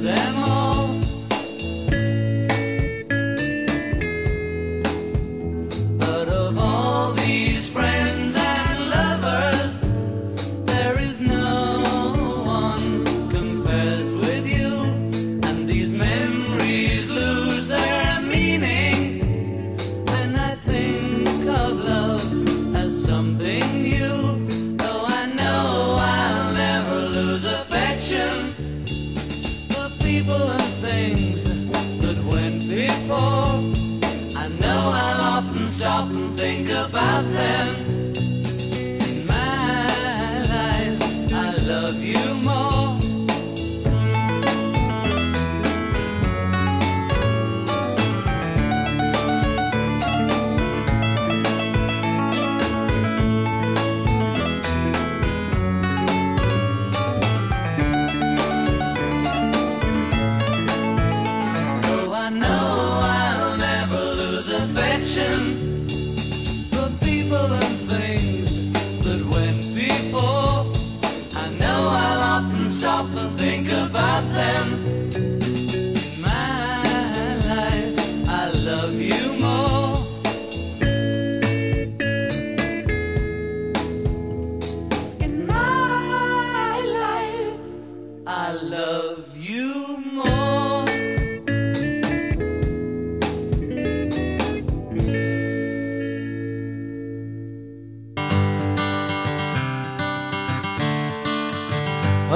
them all. Things that went before. I know I'll often stop and think about them.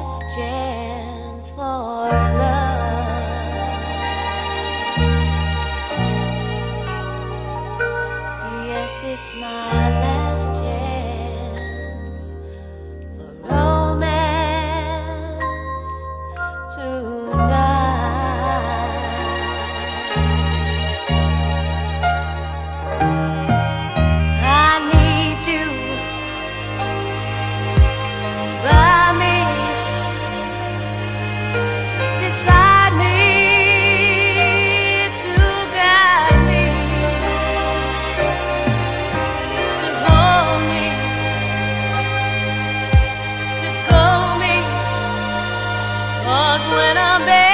Last chance for love. Inside me to guide me, to hold me, to scold. Cause when I'm.